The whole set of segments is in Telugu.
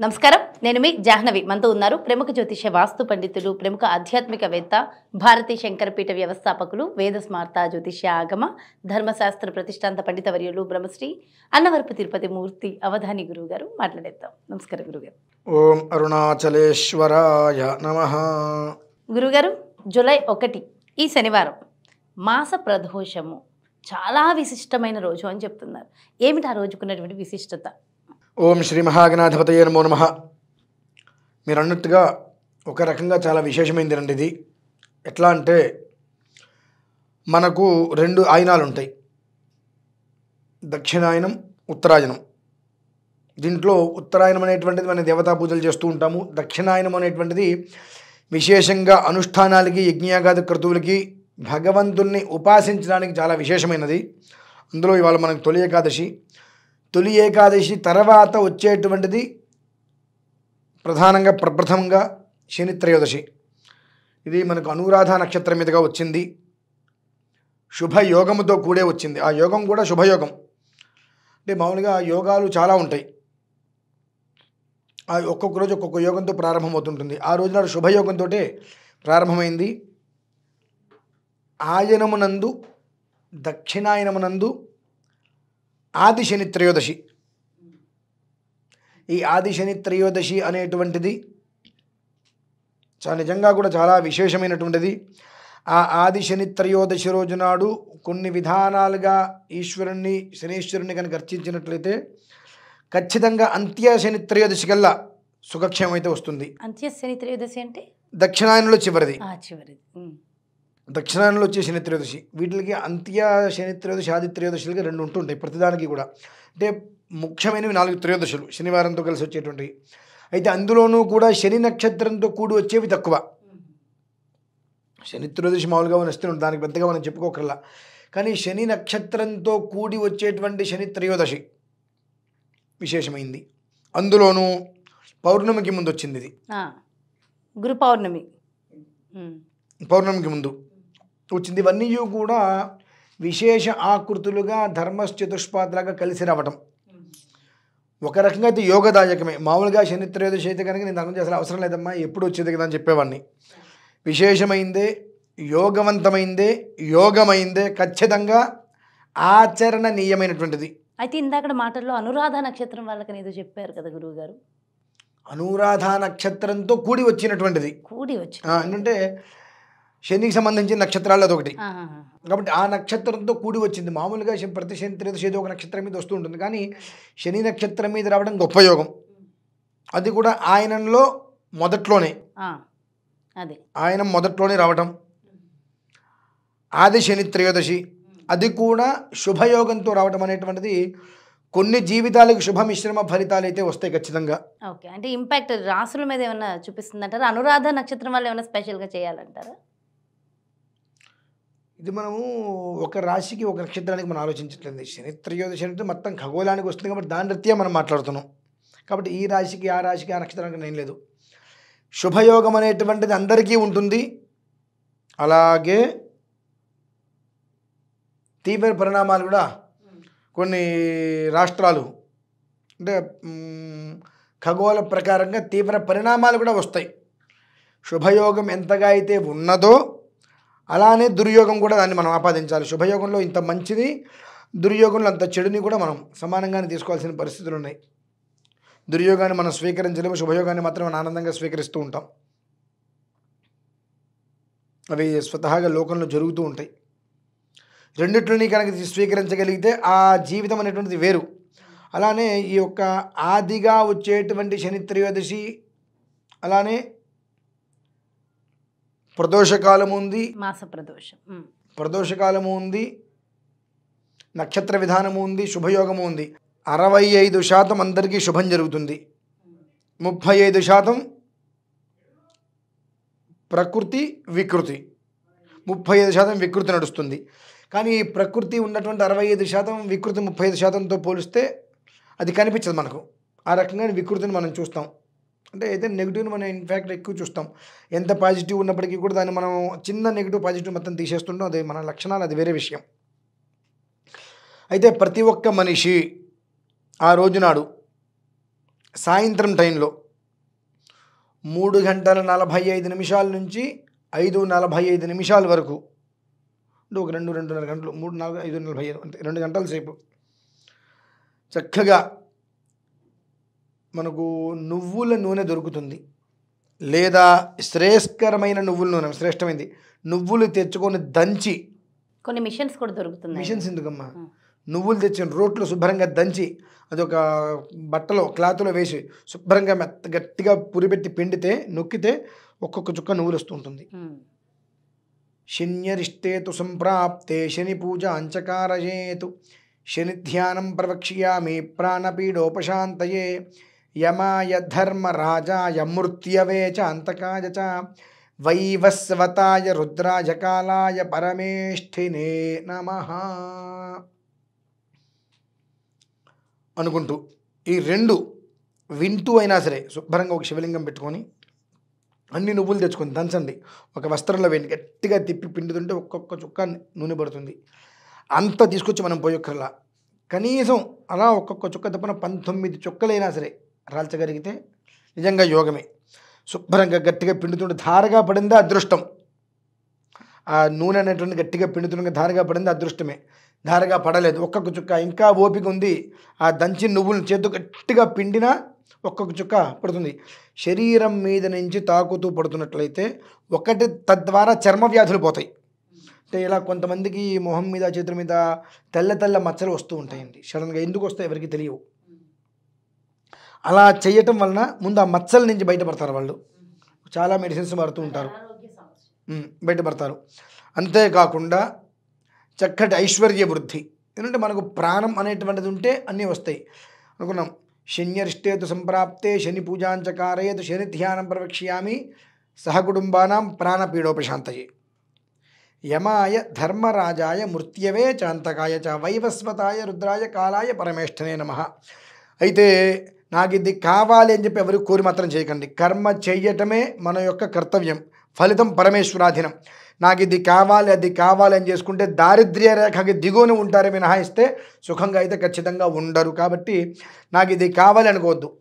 నమస్కారం. నేను మీ జాహ్నవి. మనతో ఉన్నారు ప్రముఖ జ్యోతిష వాస్తు పండితులు ప్రముఖ ఆధ్యాత్మికవేత్త భారతీ శంకరపీఠ వ్యవస్థాపకులు వేద స్మార్త జ్యోతిష ఆగమ ధర్మశాస్త్ర ప్రతిష్టాంత పండితవర్యులు బ్రహ్మశ్రీ అన్నవరపు తిరుపతి మూర్తి అవధాని గురువు గారు మాట్లాడేద్దాం. నమస్కారం గురుగారు ఓం అరుణాచలేశ్వరాయ నమ. గురుగారు జూలై ఒకటి ఈ శనివారం మాస ప్రదోషము. చాలా విశిష్టమైన రోజు అని చెప్తున్నారు. ఏమిటి ఆ రోజుకున్నటువంటి విశిష్టత? ఓం శ్రీ మహాగణాధిపతయ నమో నమ. మీరు అన్నట్టుగా ఒక రకంగా చాలా విశేషమైంది రండి ఇది. ఎట్లా అంటే మనకు రెండు ఆయనాలు ఉంటాయి దక్షిణాయనం ఉత్తరాయణం దీంట్లో ఉత్తరాయణం అనేటువంటిది మనం దేవతా పూజలు చేస్తూ ఉంటాము. దక్షిణాయనం అనేటువంటిది విశేషంగా అనుష్ఠానాలకి యజ్ఞయాగాది క్రతువులకి భగవంతుల్ని ఉపాసించడానికి చాలా విశేషమైనది. అందులో ఇవాళ మనకు తొలి ఏకాదశి తొలి ఏకాదశి తర్వాత వచ్చేటువంటిది ప్రధానంగా ప్రప్రథమంగా శని త్రయోదశి. ఇది మనకు అనురాధ నక్షత్రం మీదుగా వచ్చింది. శుభయోగముతో కూడే వచ్చింది. ఆ యోగం కూడా శుభయోగం. అంటే మామూలుగా యోగాలు చాలా ఉంటాయి. ఆ ఒక్కొక్క రోజు ఒక్కొక్క యోగంతో ప్రారంభమవుతుంటుంది. ఆ రోజు నాడు శుభయోగంతో ప్రారంభమైంది. ఆయనమునందు దక్షిణాయనమునందు ఆది శని త్రయోదశి. ఈ ఆది శని త్రయోదశి అనేటువంటిది చాలా నిజంగా కూడా చాలా విశేషమైనటువంటిది. ఆ ఆది శని త్రయోదశి రోజు నాడు కొన్ని విధానాలుగా ఈశ్వరుణ్ణి శనీశ్వరుణ్ణి కనుక అర్చించినట్లయితే ఖచ్చితంగా అంత్య శని త్రయోదశి కల్లా సుఖక్షేమం అయితే వస్తుంది. అంత్యశని త్రయోదశి అంటే? దక్షిణాయనంలో చివరిది. చివరిది. దక్షిణాయనంలో వచ్చే శని త్రయోదశి వీటికి అంత్య శని త్రయోదశి ఆది త్రయోదశులుగా రెండు ఉంటుంటాయి ప్రతిదానికి కూడా. అంటే ముఖ్యమైనవి నాలుగు త్రయోదశులు శనివారంతో కలిసి వచ్చేటువంటివి. అయితే అందులోనూ కూడా శని నక్షత్రంతో కూడి వచ్చేవి తక్కువ. శని త్రయోదశి మామూలుగా వస్తే ఉంటుంది దానికి పెద్దగా మనం చెప్పుకోకర్లా. కానీ శని నక్షత్రంతో కూడి వచ్చేటువంటి శని త్రయోదశి విశేషమైంది. అందులోనూ పౌర్ణమికి ముందు వచ్చింది ఇది. గురు పౌర్ణమి. పౌర్ణమికి ముందు. వచ్చింది. ఇవన్నీ కూడా విశేష ఆకృతులుగా ధర్మశ్చతుష్పాత్లాగా కలిసి రావటం. ఒక రకంగా అయితే యోగదాయకమే. మామూలుగా శని త్రయోదశి అయితే కనుక నేను దాని గురించి అసలు అవసరం లేదమ్మా ఎప్పుడు వచ్చేది కదా అని చెప్పేవాడిని. విశేషమైందే యోగవంతమైందే యోగమైందే ఖచ్చితంగా ఆచరణనీయమైనటువంటిది. అయితే ఇందాక మాటల్లో అనురాధ నక్షత్రం వాళ్ళకని ఏదో చెప్పారు కదా గురువు గారు అనురాధ నక్షత్రంతో కూడి వచ్చినటువంటిది. కూడి వచ్చి ఏంటంటే శనికి సంబంధించిన నక్షత్రాల్లో అదొకటి ఆహాహా. కాబట్టి ఆ నక్షత్రంతో కూడి వచ్చింది. మామూలుగా శని- ప్రతి శని త్రయోదశి ఏదో ఒక నక్షత్రం మీద వస్తూ ఉంటుంది. కానీ శని నక్షత్రం మీద రావడం గొప్ప యోగం. అది కూడా ఆయనంలో మొదట్లోనే. ఆయన మొదట్లోనే రావటం. ఆది శని త్రయోదశి. అది కూడా శుభయోగంతో రావటం అనేటువంటిది కొన్ని జీవితాలకు శుభ మిశ్రమ ఫలితాలు అయితే వస్తాయి ఖచ్చితంగా. ఓకే. అంటే ఇంపాక్ట్ రాసుల మీద ఏమైనా చూపిస్తుందంటారా? అనురాధ నక్షత్రం వాళ్ళు ఏమైనా స్పెషల్గా చేయాలంటారా? ఇది మనము ఒక రాశికి ఒక నక్షత్రానికి మనం ఆలోచించట్లేదు. శని త్రయోదశి అంటే మొత్తం ఖగోళానికి వస్తుంది కాబట్టి దాని రీత్యా మనం మాట్లాడుతున్నాం. కాబట్టి ఈ రాశికి ఆ రాశికి ఆ నక్షత్రానికి నేను లేదు. శుభయోగం అనేటువంటిది అందరికీ ఉంటుంది. అలాగే తీవ్ర పరిణామాలు కూడా కొన్ని రాష్ట్రాలు అంటే ఖగోళ ప్రకారంగా తీవ్ర పరిణామాలు కూడా వస్తాయి. శుభయోగం ఎంతగా అయితే ఉన్నదో అలానే దుర్యోగం కూడా దాన్ని మనం ఆపాదించాలి. శుభయోగంలో ఇంత మంచిది దుర్యోగంలో అంత చెడుని కూడా మనం సమానంగానే తీసుకోవాల్సిన పరిస్థితులు ఉన్నాయి. దుర్యోగాన్ని మనం స్వీకరించలేము శుభయోగాన్ని మాత్రం మనం ఆనందంగా స్వీకరిస్తూ ఉంటాం. అవి స్వతహాగా లోకంలో జరుగుతూ ఉంటాయి. రెండిట్లని కనుక స్వీకరించగలిగితే ఆ జీవితం అనేటువంటిది వేరు. అలానే ఈ యొక్క ఆదిగా వచ్చేటువంటి శని త్రయోదశి అలానే ప్రదోషకాలం ఉంది. మాస ప్రదోషం. ప్రదోషకాలము ఉంది. నక్షత్ర విధానము ఉంది. శుభయోగము ఉంది. అరవై ఐదు శాతం అందరికీ శుభం జరుగుతుంది. ముప్పై ఐదు శాతం ప్రకృతి వికృతి. ముప్పై ఐదు శాతం వికృతి నడుస్తుంది. కానీ ఈ ప్రకృతి ఉన్నటువంటి అరవై ఐదు శాతం వికృతి ముప్పై ఐదు శాతంతో పోలిస్తే అది కనిపించదు మనకు. ఆ రకంగా వికృతిని మనం చూస్తాం. అంటే అయితే నెగిటివ్ని మనం ఇన్ఫ్యాక్ట్ ఎక్కువ చూస్తాం. ఎంత పాజిటివ్ ఉన్నప్పటికీ కూడా దాన్ని మనం చిన్న నెగిటివ్ పాజిటివ్ మొత్తం తీసేస్తుంటాం అది మన లక్షణాలు అది వేరే విషయం. అయితే ప్రతి ఒక్క మనిషి ఆ రోజు నాడు సాయంత్రం టైంలో మూడు గంటల నలభై ఐదు నిమిషాల నుంచి ఐదు నలభై ఐదు నిమిషాల వరకు అంటే ఒక రెండు రెండున్నర గంటలు మూడు నాలుగు ఐదు నలభై ఐదు అంటే రెండు గంటల సేపు చక్కగా మనకు నువ్వుల నూనె దొరుకుతుంది. లేదా శ్రేయస్కరమైన నువ్వుల నూనె శ్రేష్టమైంది. నువ్వులు తెచ్చుకొని దంచి. కొన్ని మిషన్స్ కూడా దొరుకుతున్నాయి. మిషన్స్ ఎందుకమ్మా. నువ్వులు తెచ్చిన రోట్లో శుభ్రంగా దంచి అది ఒక బట్టలో క్లాత్లో వేసి శుభ్రంగా మెత్త గట్టిగా పురిపెట్టి పిండితే నొక్కితే ఒక్కొక్క చుక్క నువ్వులు వస్తూ ఉంటుంది. ఉమ్. శన్యరిష్టే తు సంప్రాప్తే శని పూజ అంచకారయేతు. శని ధ్యానం ప్రవక్ష్యామి ప్రాణపీడోపశాంతయే. యమాయ ధర్మరాజాయ మృత్యవే చ అంతకాయ చ. వైవస్వతాయ రుద్రాయ కాలాయ పరమేష్ఠినే నమ. అనుకుంటూ ఈ రెండు వింటూ అయినా సరే శుభ్రంగా ఒక శివలింగం పెట్టుకొని అన్ని నువ్వులు తెచ్చుకొని దంచండి. ఒక వస్త్రంలో వేయండి. గట్టిగా తిప్పి పిండుతుంటే ఒక్కొక్క చుక్క నూనె పడుతుంది. అంత తీసుకొచ్చి మనం పోయొక్కర్లా. కనీసం అలా ఒక్కొక్క చుక్క తప్పన పంతొమ్మిది చుక్కలైనా సరే రాల్చగలిగితే నిజంగా యోగమే. శుభ్రంగా గట్టిగా పిండుతుంటే ధారగా పడింది అదృష్టం. ఆ నూనె అనేటువంటి గట్టిగా పిండుతుండగా ధారగా పడింది అదృష్టమే. ధారగా పడలేదు. ఒక్కొక్క చుక్క ఇంకా ఓపిక ఉంది. ఆ దంచి నువ్వులను చేతు గట్టిగా పిండినా ఒక్కొక్క చుక్క పడుతుంది. శరీరం మీద నుంచి తాకుతూ పడుతున్నట్లయితే ఒకటి తద్వారా చర్మ వ్యాధులు పోతాయి. అంటే ఇలా కొంతమందికి మొహం మీద చేతుల మీద తెల్ల తెల్ల మచ్చలు వస్తూ ఉంటాయండి. సడన్గా ఎందుకు వస్తాయి ఎవరికి తెలియవు. అలా చేయటం వలన ముందు ఆ మచ్చల నుంచి బయటపడతారు వాళ్ళు. చాలా మెడిసిన్స్ వాడుతూ ఉంటారు. బయటపడతారు. అంతేకాకుండా చక్కటి ఐశ్వర్య వృద్ధి. ఎందుకంటే మనకు ప్రాణం అనేటువంటిది ఉంటే అన్నీ వస్తాయి. అనుకున్నాం. శన్యరిష్టేతు సంప్రాప్తే శని పూజాంచకారయేతు శని ధ్యానం ప్రవక్ష్యామి సహకుటుంబానాం ప్రాణపీడోపశాంతయే. యమాయ ధర్మరాజాయ మృత్యవే చాంతకాయ చ వైవస్వతాయ రుద్రాయ కాలాయ పరమేష్ఠనే నమ. అయితే నాకు ఇది కావాలి అని చెప్పి ఎవరు కోరి మాత్రం చేయకండి. కర్మ చెయ్యటమే మన యొక్క కర్తవ్యం. ఫలితం పరమేశ్వరాధీనం. నాకు ఇది కావాలి అది కావాలి అని చేసుకుంటే దారిద్ర్య రేఖకి దిగువన ఉంటారు మినహాయిస్తే సుఖంగా అయితే ఖచ్చితంగా ఉండరు. కాబట్టి నాకు ఇది కావాలి అనుకోవద్దు.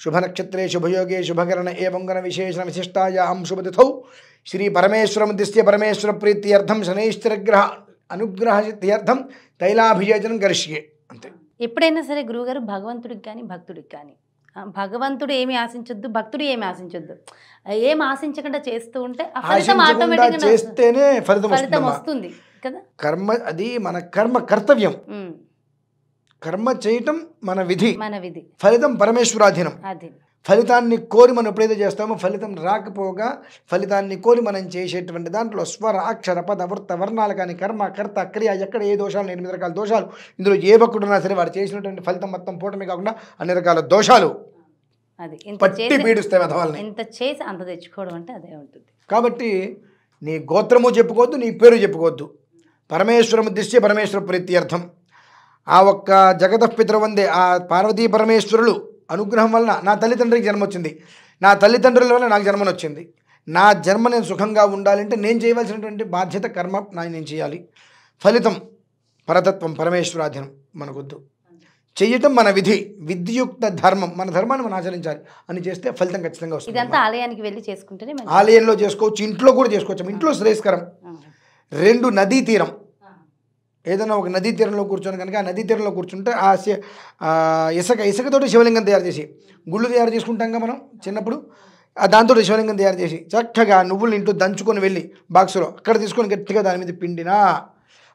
శుభనక్షత్రే శుభయోగే శుభకరణ ఏవంగన విశేషణ విశిష్టాయాం శుభతిథౌ. శ్రీ పరమేశ్వరం దిశ్య పరమేశ్వర ప్రీత్యర్థం శనైశ్చరగ్రహ అనుగ్రహ సిద్ధ్యర్థం తైలాభియోజనం గరిష్యే అంతే. ఎప్పుడైనా సరే గురువుగారు భగవంతుడికి కానీ భక్తుడికి కానీ భగవంతుడు ఏమి ఆశించొద్దు భక్తుడు ఏమి ఆశించొద్దు. ఏం ఆశించకుండా చేస్తూ ఉంటే చేస్తేనే ఫలితం వస్తుంది కదా? కర్మ అది మన కర్మ కర్తవ్యం. కర్మ చేయటం మన విధి. మన విధి. ఫలితం పరమేశ్వరాధీనం. అది. ఫలితాన్ని కోరి మనం ఎప్పుడైతే చేస్తామో ఫలితం రాకపోగా ఫలితాన్ని కోరి మనం చేసేటువంటి దాంట్లో స్వర అక్షర పద వృత్త వర్ణాలు కానీ కర్మ కర్త క్రియ ఎక్కడ ఏ దోషాలు ఎనిమిది రకాల దోషాలు ఇందులో ఏ భక్తుడున్నా సరే వాడు చేసినటువంటి ఫలితం మొత్తం పోవటమే కాకుండా అన్ని రకాల దోషాలు పట్టి పీడిస్తాయి వెధవాల్ని. ఇంత చేసి అంత తెచ్చుకోవడం అంటే అదే ఉంటుంది. కాబట్టి నీ గోత్రము చెప్పుకోవద్దు నీ పేరు చెప్పుకోవద్దు. పరమేశ్వరము దిశ్య పరమేశ్వర ప్రీత్యర్థం. ఆ ఒక్క జగతపితృ వందే ఆ పార్వతీ పరమేశ్వరులు అనుగ్రహం వలన నా తల్లిదండ్రికి జన్మ వచ్చింది నా తల్లిదండ్రుల వల్ల నాకు జన్మను వచ్చింది నా జన్మ నేను సుఖంగా ఉండాలంటే నేను చేయవలసినటువంటి బాధ్యత కర్మ నా నేను చేయాలి. ఫలితం పరతత్వం పరమేశ్వరాధీనం మనకొద్దు. చెయ్యటం మన విధి విద్యుక్త ధర్మం మన ధర్మాన్ని మనం ఆచరించాలి అని చేస్తే ఫలితం ఖచ్చితంగా వస్తుంది. ఇదంతా ఆలయానికి వెళ్ళి చేసుకుంటేనే మంచిది. ఆలయంలో చేసుకోవచ్చు ఇంట్లో కూడా చేసుకోవచ్చు. ఇంట్లో శ్రేయస్కరం. రెండు నదీ తీరం. ఏదైనా ఒక నదీ తీరంలో కూర్చొని కనుక ఆ నదీ తీరంలో కూర్చుంటే ఆ ఇసుక ఇసుకతోటి శివలింగం తయారు చేసి గుళ్ళు తయారు చేసుకుంటాం మనం చిన్నప్పుడు ఆ దాంతో శివలింగం తయారు చేసి చక్కగా నువ్వులు ఇంటూ దంచుకొని వెళ్ళి బాక్సులో అక్కడ తీసుకొని గట్టిగా దాని మీద పిండినా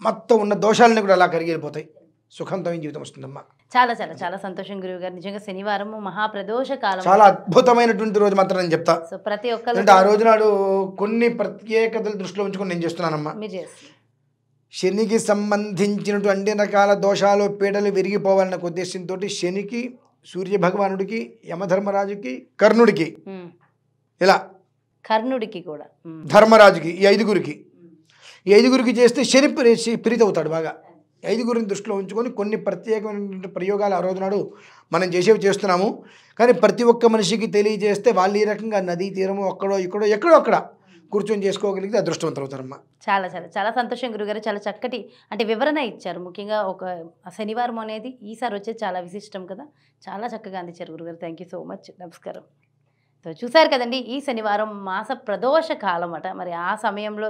మొత్తం ఉన్న దోషాలన్నీ కూడా అలా కరిగిపోతాయి. సుఖంతో జీవితం వస్తుందమ్మా. చాలా చాలా చాలా సంతోషం గురువు గారు నిజంగా శనివారము మహాప్రదోష కాలం. చాలా అద్భుతమైనటువంటి రోజు మాత్రం నేను చెప్తా. ప్రతి ఒక్కరు ఆ రోజు నాడు కొన్ని ప్రత్యేకతలు దృష్టిలో ఉంచుకొని నేను చేస్తున్నానమ్మా. శనికి సంబంధించినటువంటి అన్ని రకాల దోషాలు పీడలు విరిగిపోవాలన్న ఉద్దేశంతో శనికి సూర్య భగవానుడికి యమధర్మరాజుకి కర్ణుడికి. ఇలా కర్ణుడికి కూడా. ధర్మరాజుకి ఈ ఐదుగురికి. ఈ ఐదుగురికి చేస్తే శని ప్రీ- ప్రీతి అవుతాడు బాగా. ఐదుగురిని దృష్టిలో ఉంచుకొని కొన్ని ప్రత్యేకమైనటువంటి ప్రయోగాలు ఆ రోజు నాడు మనం చేసేవి చేస్తున్నాము. కానీ ప్రతి ఒక్క మనిషికి తెలియజేస్తే వాళ్ళు ఈ రకంగా నదీ తీరము అక్కడో ఇక్కడో ఎక్కడో అక్కడ కూర్చొని చేసుకోగలిగితే అదృష్టవంతులు అవుతారమ్మా చాలా చాలా చాలా సంతోషం గురుగారు. చాలా చక్కటి అంటే వివరణ ఇచ్చారు. ముఖ్యంగా ఒక శనివారం అనేది ఈసారి వచ్చేది చాలా విశిష్టం కదా. చాలా చక్కగా అందించారు గురుగారు. థ్యాంక్ యూ సో మచ్ నమస్కారం. సో చూశారు కదండి ఈ శనివారం మాస ప్రదోష కాలం అట. మరి ఆ సమయంలో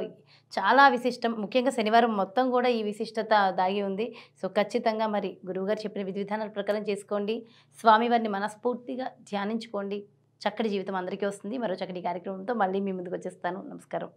చాలా విశిష్టం. ముఖ్యంగా శనివారం మొత్తం కూడా ఈ విశిష్టత దాగి ఉంది. సో ఖచ్చితంగా మరి గురువుగారు చెప్పిన విధి విధానాల ప్రకారం చేసుకోండి. స్వామివారిని మనస్ఫూర్తిగా ధ్యానించుకోండి. చక్కటి జీవితం అందరికీ వస్తుంది. మరో చక్కటి కార్యక్రమంతో మళ్ళీ మీ ముందుకు వచ్చేస్తాను. నమస్కారం.